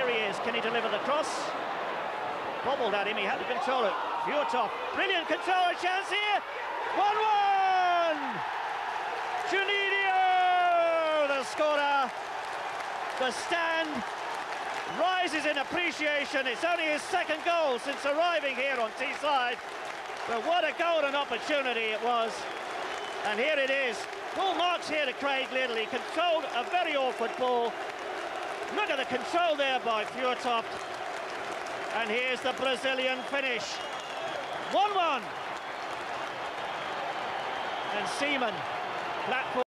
Here he is. Can he deliver the cross? Bobbled at him. He had to control it. Fjortoft. Brilliant control. A chance here. 1-1. Juninho, the scorer. The stand rises in appreciation. It's only his second goal since arriving here on Teesside. But what a golden opportunity it was. And here it is. Full marks here to Craig Liddle. He controlled a very awkward ball. Look at the control there by Fjortoft. And here's the Brazilian finish. 1-1. And Seaman, platform.